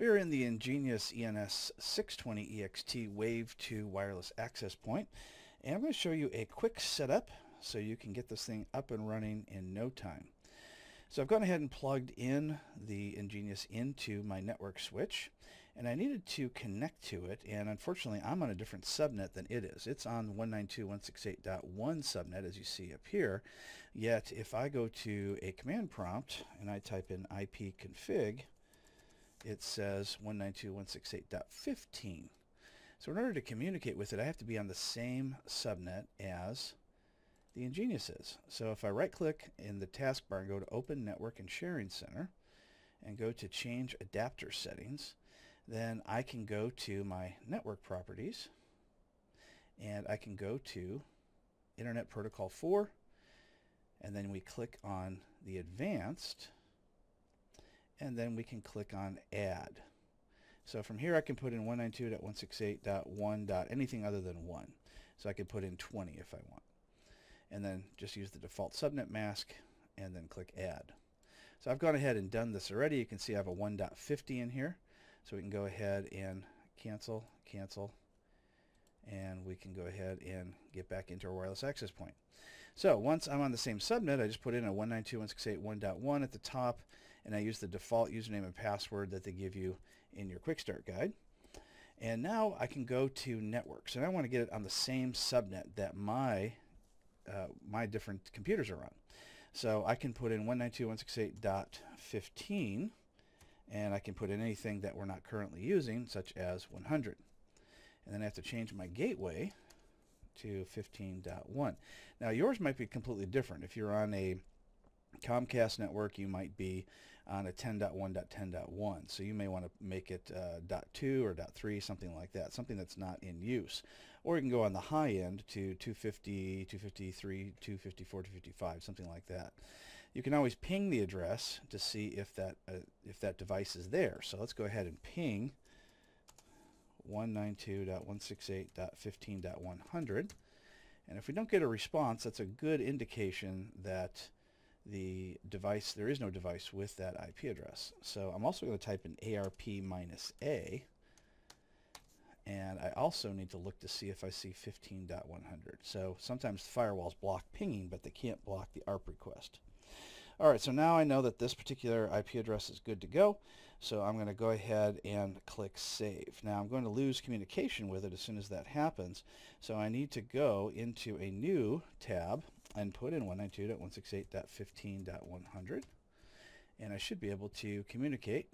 We're in the EnGenius ENS 620 EXT Wave 2 wireless access point and I'm going to show you a quick setup so you can get this thing up and running in no time. So I've gone ahead and plugged in the EnGenius into my network switch and I needed to connect to it and unfortunately I'm on a different subnet than it is. It's on 192.168.1 subnet as you see up here yet if I go to a command prompt and I type in ipconfig it says 192.168.15. So in order to communicate with it, I have to be on the same subnet as the EnGenius is. So if I right click in the taskbar and go to Open Network and Sharing Center and go to Change Adapter Settings, then I can go to my network properties and I can go to Internet Protocol 4 and then we click on the Advanced and then we can click on add. So from here I can put in 192.168.1. anything other than 1. So I could put in 20 if I want. And then just use the default subnet mask and then click add. So I've gone ahead and done this already. You can see I have a 1.50 in here. So we can go ahead and cancel, cancel, and we can go ahead and get back into our wireless access point. So once I'm on the same subnet, I just put in a 192.168.1.1 at the top and I use the default username and password that they give you in your quick start guide. And now I can go to networks and I want to get it on the same subnet that my uh, my different computers are on. So I can put in 192.168.15 and I can put in anything that we're not currently using such as 100. And then I have to change my gateway to 15.1. Now yours might be completely different. If you're on a Comcast network, you might be on a 10.1.10.1. So you may want to make it uh, .2 or .3, something like that, something that's not in use. Or you can go on the high end to 250, 253, 254, 255, something like that. You can always ping the address to see if that uh, if that device is there. So let's go ahead and ping 192.168.15.100. And if we don't get a response, that's a good indication that the device, there is no device with that IP address. So I'm also going to type in ARP minus A. And I also need to look to see if I see 15.100. So sometimes firewalls block pinging, but they can't block the ARP request. All right, so now I know that this particular IP address is good to go. So I'm going to go ahead and click Save. Now I'm going to lose communication with it as soon as that happens. So I need to go into a new tab and put in 192.168.15.100 and I should be able to communicate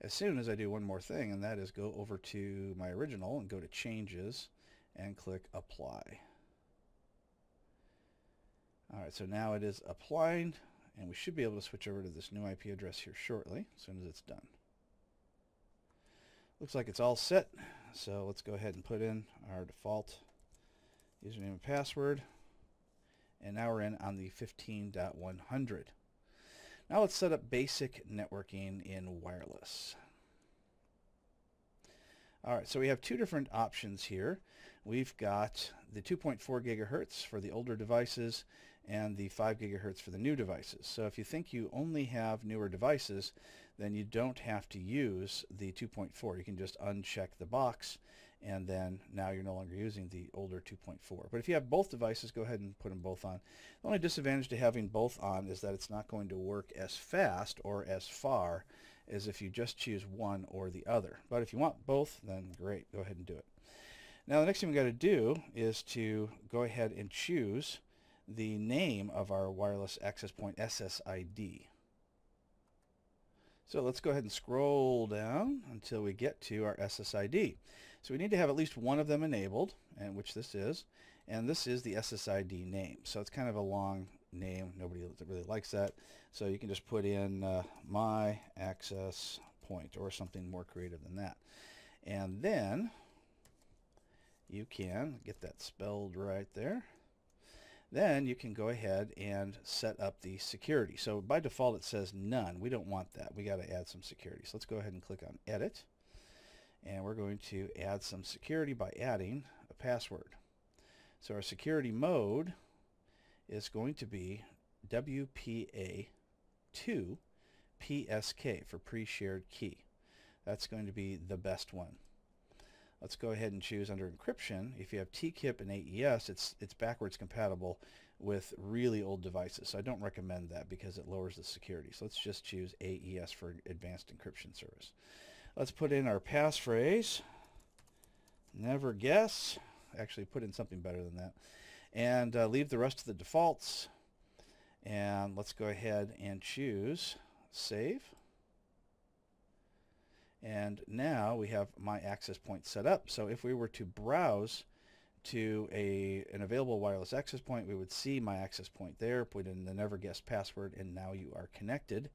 as soon as I do one more thing and that is go over to my original and go to changes and click apply. Alright so now it is applying and we should be able to switch over to this new IP address here shortly as soon as it's done. Looks like it's all set so let's go ahead and put in our default username and password and now we're in on the 15.100. Now let's set up basic networking in wireless. Alright, so we have two different options here. We've got the 2.4 gigahertz for the older devices and the 5 gigahertz for the new devices. So if you think you only have newer devices, then you don't have to use the 2.4. You can just uncheck the box and then now you're no longer using the older 2.4. But if you have both devices, go ahead and put them both on. The only disadvantage to having both on is that it's not going to work as fast or as far as if you just choose one or the other. But if you want both, then great, go ahead and do it. Now the next thing we've got to do is to go ahead and choose the name of our wireless access point SSID. So let's go ahead and scroll down until we get to our SSID. So we need to have at least one of them enabled, and which this is, and this is the SSID name. So it's kind of a long name. Nobody really likes that. So you can just put in uh, my access point or something more creative than that. And then you can get that spelled right there. Then you can go ahead and set up the security. So by default it says none. We don't want that. We got to add some security. So let's go ahead and click on edit and we're going to add some security by adding a password. So our security mode is going to be WPA2 PSK for pre-shared key. That's going to be the best one. Let's go ahead and choose under encryption. If you have TKIP and AES, it's, it's backwards compatible with really old devices. So I don't recommend that because it lowers the security. So let's just choose AES for advanced encryption service. Let's put in our passphrase. Never guess. Actually put in something better than that. And uh, leave the rest of the defaults. And let's go ahead and choose save. And now we have my access point set up. So if we were to browse to a an available wireless access point, we would see my access point there, put in the never guessed password, and now you are connected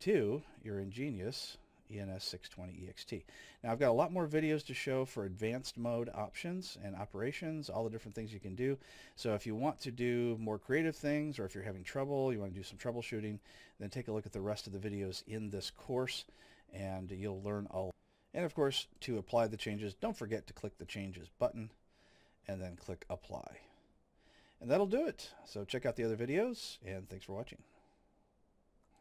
to your EnGenius ENS 620 EXT. Now I've got a lot more videos to show for advanced mode options and operations, all the different things you can do. So if you want to do more creative things or if you're having trouble, you want to do some troubleshooting, then take a look at the rest of the videos in this course and you'll learn all. And of course, to apply the changes, don't forget to click the changes button and then click apply. And that'll do it. So check out the other videos and thanks for watching.